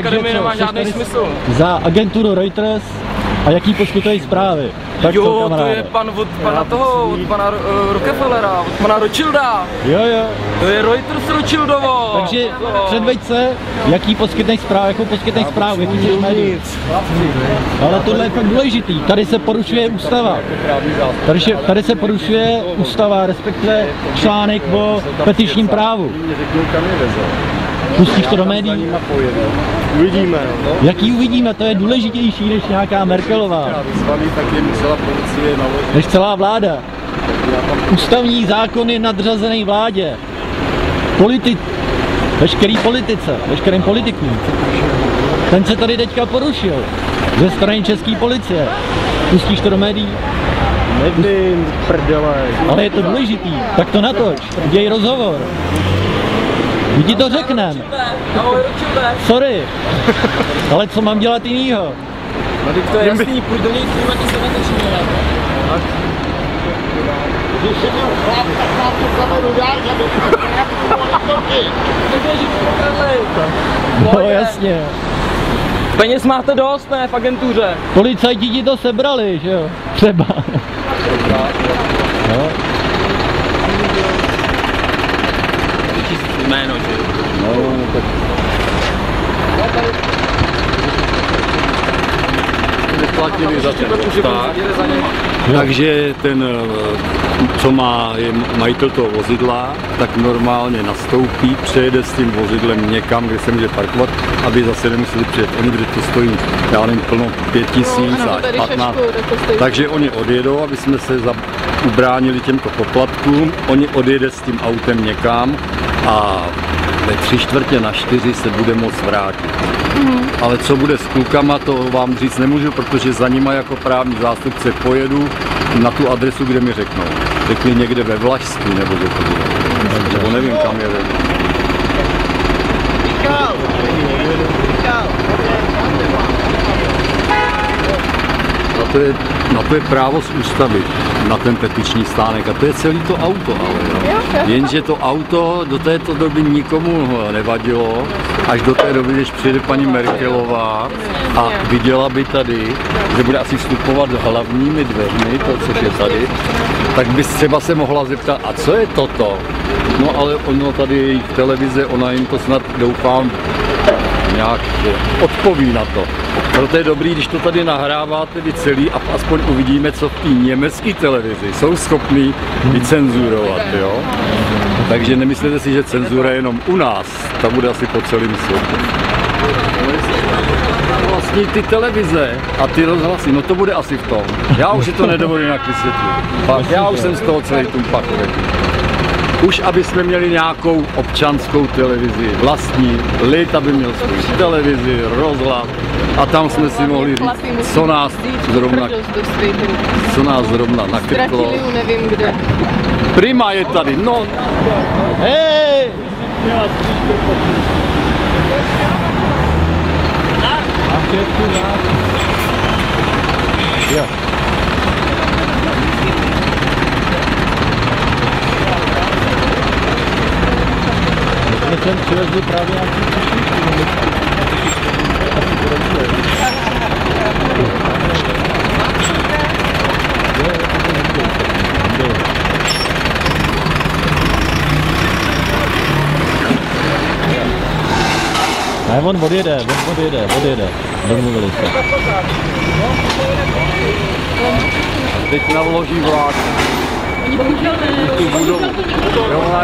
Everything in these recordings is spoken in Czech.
Akademie nemá žádný smysl. Za agenturu Reuters a jaký poskytují zprávy. Tak co, Jo, to kamaráde? je pan od pana toho, od pana uh, Rockefellera, od pana Rothschilda. Jo, jo. To je Reuters Rothschildovo. Takže To- předveď se, jaký poskytnej zpráv, jakou poskytnej zprávu, jaký médií. Ale tohle je fakt důležitý. Tady se porušuje ústava. Tady se, tady se porušuje ústava, respektive článek o petičním právu. Pustíš to do médií? Uvidíme, no. Jaký uvidíme, to je důležitější než nějaká Merkelová, než celá vláda. Ústavní zákon je nadřazený vládě. Politi- veškerý politice, veškerým politikům. Ten se tady teďka porušil ze strany české policie. Pustíš to do médií? Nevím, prdele. Ale je to důležitý. Tak to natoč. Děj rozhovor. My ti to řeknem. Ahoj Rothschilde. Sorry. Ale co mám dělat jinýho? No teď to je jasný, půjď do něj tím, se. No jasně. Peněz máte dost, ne, v agentuře. Policajti ti to sebrali, že jo? Třeba. No. Jméno, že jo. No, tak Neplatili za ten Tak. Takže ten, eh, co má, je majitel toho vozidla, tak normálně nastoupí, přejede s tím vozidlem někam, kde se může parkovat, aby zase nemuseli přijet oni, kde to stojí, já nevím, plno pět tisíc No, až šašku, tak to stojí. Takže oni odjedou, aby jsme se za, ubránili těmto poplatkům, oni odjede s tím autem někam a ve tři čtvrtě na čtyři se bude moct vrátit. Ale co bude s klukama, to vám říct nemůžu, protože za nima jako právní zástupce pojedu na tu adresu, kde mi řeknou. Řekli někde ve Vlašsku, nebo kde to bude. Nebo nevím, kam je. Na to, je, na to je právo z ústavy, na ten petiční stánek. A to je celý to auto, ale. Jo. Jenže to auto do této doby nikomu nevadilo, až do té doby, když přijde paní Merkelová a viděla by tady, že bude asi vstupovat hlavními dveřmi, to, což je tady, tak by třeba se mohla zeptat, a co je toto? No ale ono tady je jejich televize, ona jim to snad doufám nějak odpoví na to. Proto je dobrý, když to tady nahráváte vy celý a aspoň uvidíme, co v té německé televizi jsou schopní vycenzurovat, jo? Takže nemyslete si, že cenzura je jenom u nás, ta bude asi po celém světě. Vlastně ty televize a ty rozhlasy, no to bude asi v tom. Já už si to nedovolím jinak vysvětlit. Já už jsem z toho celý tumpak už aby jsme měli nějakou občanskou televizi, vlastní, lid, aby měl svou televizi, rozhlas a tam jsme si mohli říct, co nás zrovna, co nás zrovna nakrklo. Nevím kde. Prima je tady, no, Hej! Jo. Sem přivezli právě nějaký Ne, on odjede, on odjede, odjede. Domluvili se. teď navloží vlák. Tu budovu.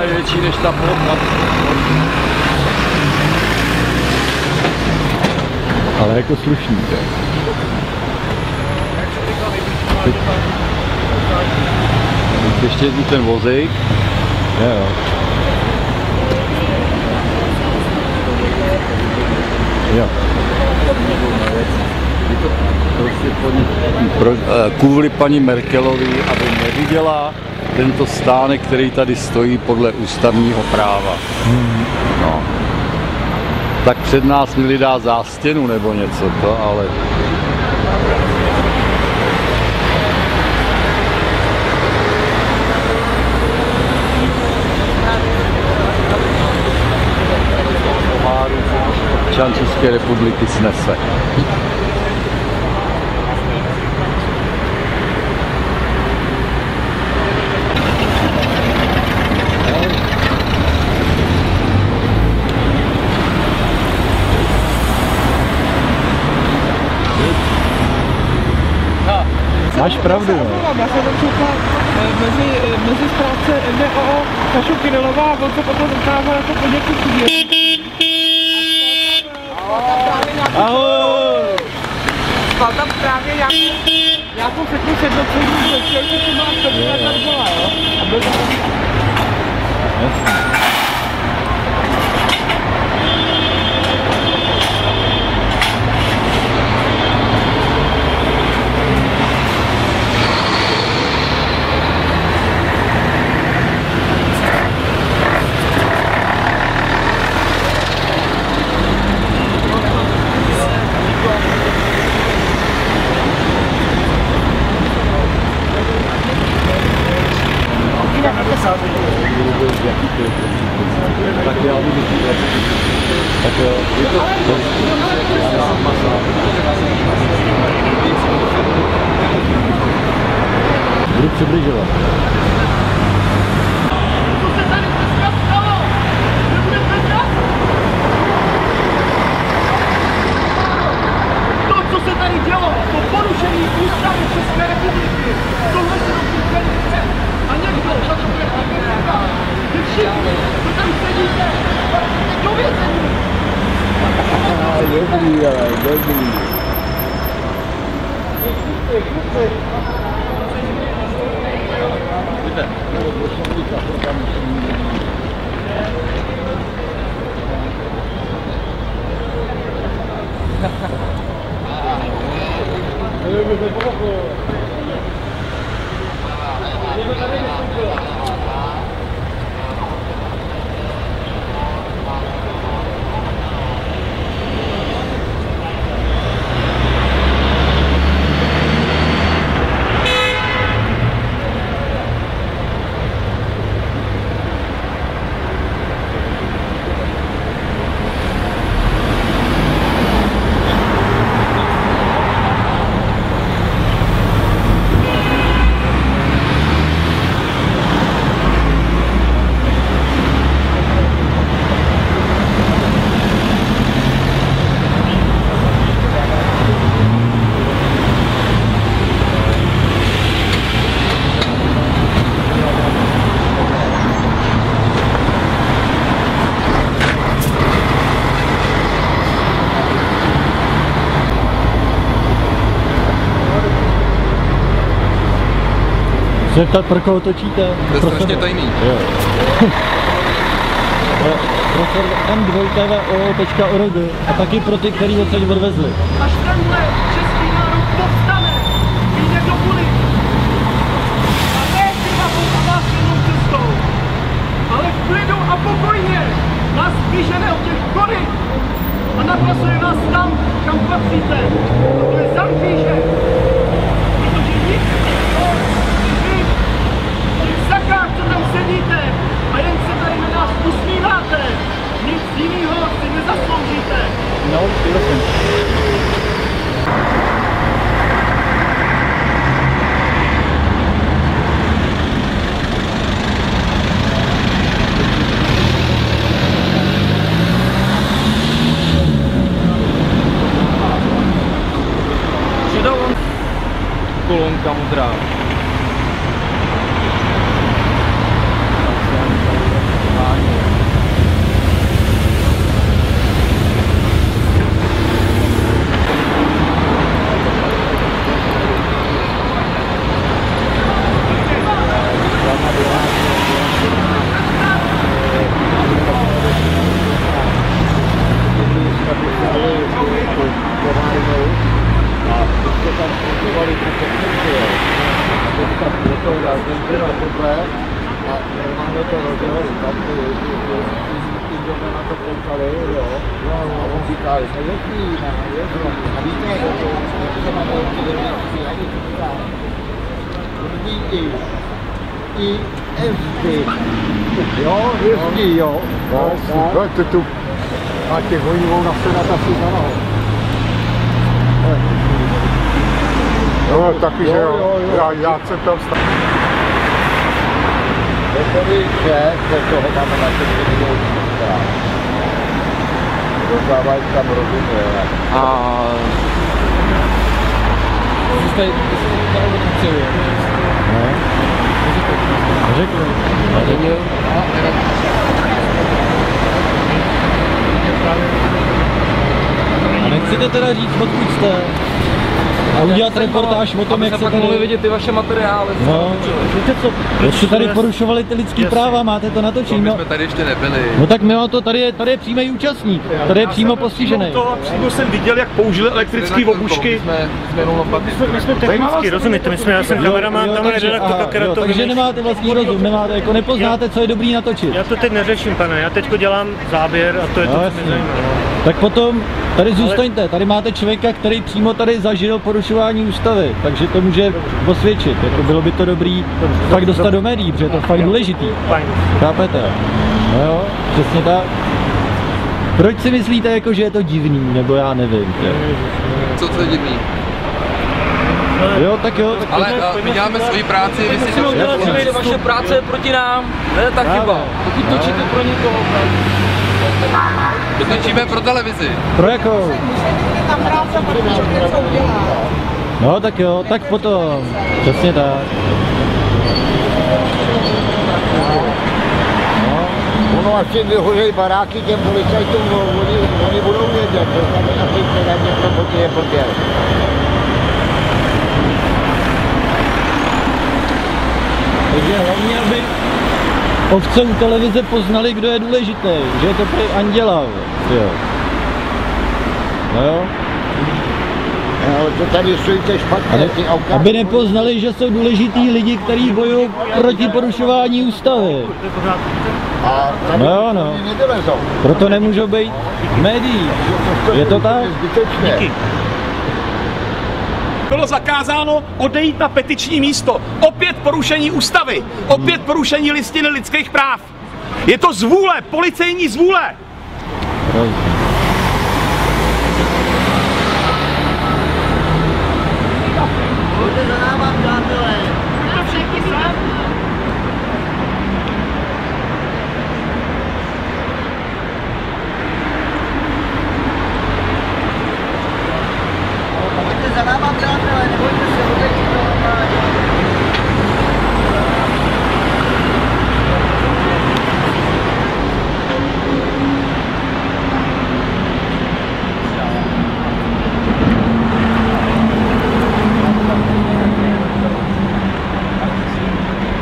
Je větší než ta plocha. Ale jako slušný. jo. Teď ještě tu ten vozejk. Jo, jo. Jo. Prostě eh, kvůli paní Merkelovi, aby neviděla tento stánek, který tady stojí podle ústavního práva. No. Tak před nás měli dát zástěnu nebo něco to, ale občan České republiky snese. Pravdu, no. Já jsem tam četla eh, mezi, eh, mezi správce NDO Kašu Kirilová on se potom zeptával jako chudě. Ahoj! Spal tam právě nějakou, nějakou fitness jednotlivou zešel, že to má 100 na dole, jo? A byl tam Tak zeptat, pro koho točíte? To je Pro strašně sebe. tajný. Jo. Pro- Pro server m2tvo.org a taky pro ty, který odsaď odvezli. Až tenhle český národ povstane, vyjde do ulic. A ne krvavou a násilnou cestou, ale v klidu a pokojně nás vyžene od těch koryt a napasuje nás tam, kam patříte. A to je za mříže. Nic jiného si nezasloužíte. No, tyhle SD. Jo, jezdí, jo. No, super, to tu A těch honí budou nasedat asi za nohou. Jo, taky, že jo. Já, já jsem tam stál. To tedy šéf, do toho máme na těch tam rozumně. A... Jste, jste, Řeknu. A nechcete teda říct, odkud jste? A udělat reportáž o tom, jak se tady... mohli vidět ty vaše materiály. No, víte co, ještě tady porušovali ty lidský práva, máte to natočit, no. tady ještě nebyli. No tak my mám to, tady je, tady je přímý účastník, tady je přímo postižený. To a přímo jsem viděl, jak použili elektrické obušky. My jsme technicky, rozumíte, my jsme, já jsem kameraman, tam je která to takže nemáte vlastní rozum, nemáte, jako nepoznáte, co je dobrý natočit. Já to teď neřeším, pane, já teď dělám záběr a to je to, No, co mě zajímá. Tak potom tady zůstaňte, tady máte člověka, který přímo tady zažil porušování ústavy, takže to může osvědčit, jako bylo by to dobrý fakt dostat do médií, protože je to fakt důležitý, Fajn. chápete? No jo, přesně tak. Proč si myslíte, jako, že je to divný, nebo já nevím. tě? Co to je divný? Jo, tak jo, tak Ale pojďme- my děláme svoji práci, vy si to Že vaše práce je proti nám, to je ta chyba. Pokud točíte pro někoho, My točíme pro televizi. Pro jakou? No tak jo, tak potom. Přesně tak. Ono až jim vyhoří baráky těm policajtům, no, oni, oni budou vědět, to znamená, že teda něco proti je proti. Takže hlavně, aby ovce u televize poznali, kdo je důležitý, že je to prý Anděla. Jo. No jo. Ale to tady stojíte špatně, ty auta. aby nepoznali, že jsou důležitý lidi, kteří bojují proti porušování ústavy. A tady No jo, no. Proto nemůžou být v médiích. Je to tak? Zbytečné. Bylo zakázáno odejít na petiční místo. Opět porušení ústavy. Opět porušení listiny lidských práv. Je to zvůle, policejní zvůle.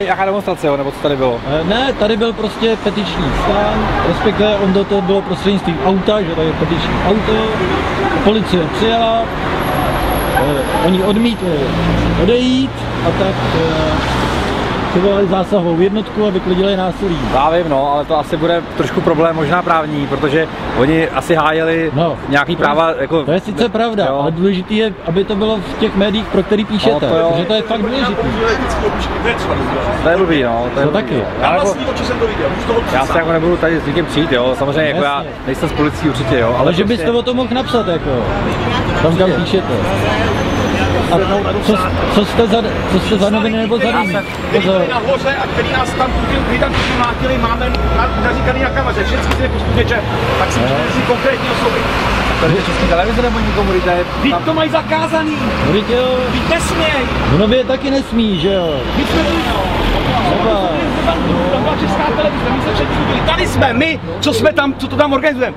Jaká demonstrace, nebo co tady bylo? Eh, Ne, tady byl prostě petiční stan, respektive on do toho bylo prostřednictvím auta, že tady je petiční auto, policie přijela, eh, oni odmítli odejít a tak eh, přivolali zásahovou jednotku a vyklidili násilí. Já vím, no, ale to asi bude trošku problém, možná právní, protože oni asi hájili No, nějaký práva, jako... To je sice pravda, jo. ale důležitý je, aby to bylo v těch médiích, pro který píšete, No, to jo. protože to je fakt důležitý. To je blbý, no. To, je To blbý, taky. no. Já, jako, jsem to viděl. Já se jako nebudu tady s někým přijít, jo. Samozřejmě, jako já nejsem z policií určitě, jo. Ale, Ale že prostě, byste o tom mohl napsat, jako, tam kam píšete. A co, co, jste za, co jste za noviny nebo za noviny? který byli nahoře a který nás tam kdy tam mlátili, máme na- naříkaný na kameře, všechny si neposkutečе, tak si můžete si konkrétní osoby. Tady je český televize nebo nikomu lidé? Vy to mají zakázaný, Vždyť jo, vy nesměj, v Nově taky nesmí, že jo? my jsme byli, tam byla česká televize, my jsme předtím byli, tady jsme my, co jsme tam, co to tam organizujeme.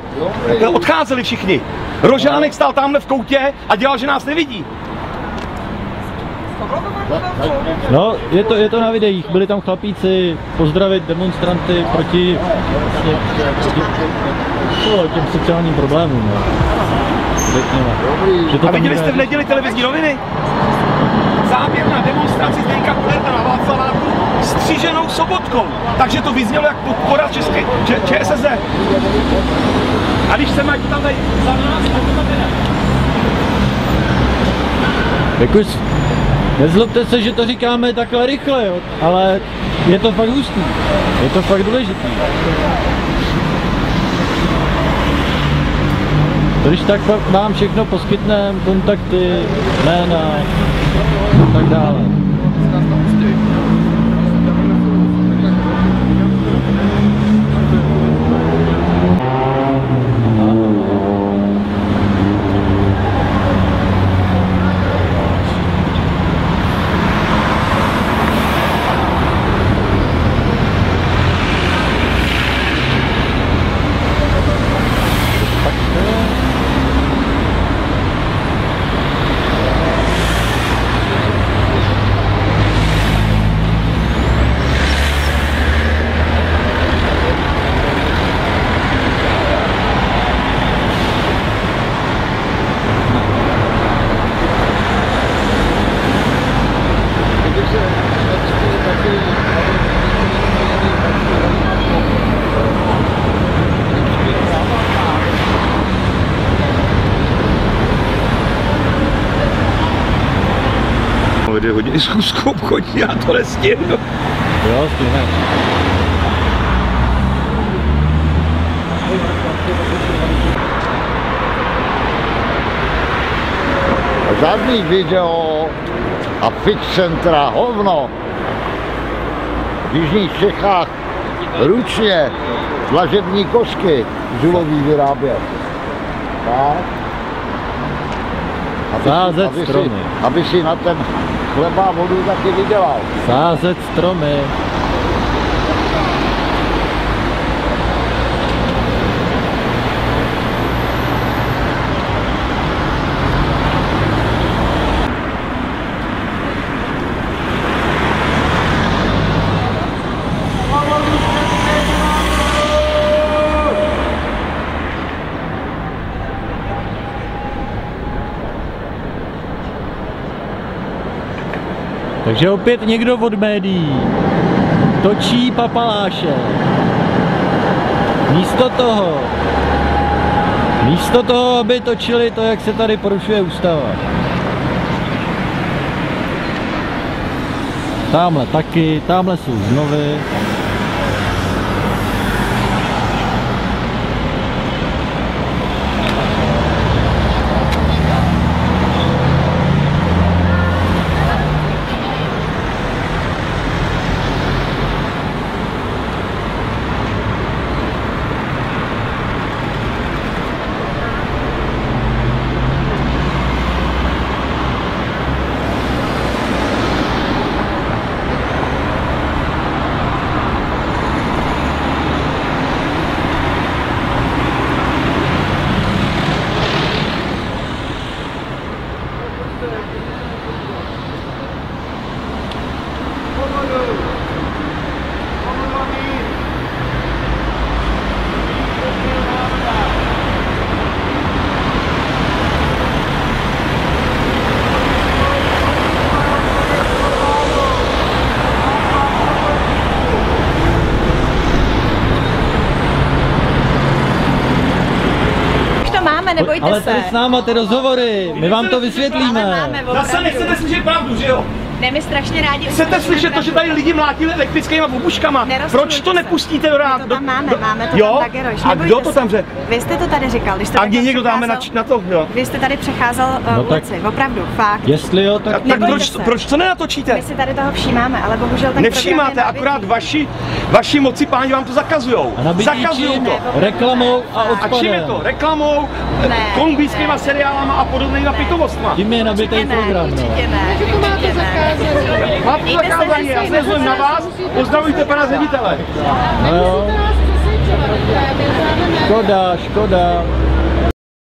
Odcházeli všichni. Rožánek stál tamhle v koutě a dělal, že nás nevidí. No, je to, je to na videích, byli tam chlapíci pozdravit demonstranty proti, vlastně, proti no, těm sociálním problémům. No. Řekněme. Že to A viděli jste v neděli televizní noviny? Záběr na demonstraci Zdeňka Kulerta na Václaváku stříženou sobotkou. Takže to vyznělo jak podpora České, Č- ČSSD. A když se mají tam za nás, tak to tam jde. Nezlobte se, že to říkáme takhle rychle, jo, ale je to fakt hustý. Je to fakt důležitý. Když tak vám všechno poskytneme, kontakty, jména a tak dále. Schůzku obchodní, já to nestihnu. Jo, stihneš. Žádný video a fit centra, hovno. V Jižních Čechách ručně dlažební kosky zulový vyrábět. Tak. Aby si- aby si, aby si na ten chleba a vodu taky vydělal. Sázet stromy. Takže opět někdo od médií točí papaláše. Místo toho, místo toho, aby točili to, jak se tady porušuje ústava. Tamhle taky, tamhle jsou znovy. Už to máme, nebojte Ale se. tady s náma ty rozhovory, my vám to vysvětlíme. máme, Zase nechcete slyšet pravdu, že jo? Ne, my strašně rádi Chcete slyšet to, že tady lidi mlátili elektrickýma obuškama? Nerozčilujte Proč to se. nepustíte do rád? My to tam máme, máme to jo? tam Dageroš, A kdo to tam řekl? Vy jste to tady říkal, když jste A takhle někdo dáme na, na to, jo. Vy jste tady přecházel uh, No tak- ulici, opravdu, fakt. Jestli jo, tak tak proč, se. proč to nenatočíte? My si tady toho všímáme, ale bohužel ten Nevšímáte, akorát vaši, vaši moci páni vám to zakazujou. Zakazujou to. Reklamou a A čím je odpadem. to? Reklamou, Ne, kolumbijskýma ne. seriálama a podobnýma pitomostma. Tím je nabitý Určitě ne, program, no. určitě ne, určitě ne. Máte zakázání, já se zlím na vás, pozdravujte pana ředitele. No jo. Škoda, škoda.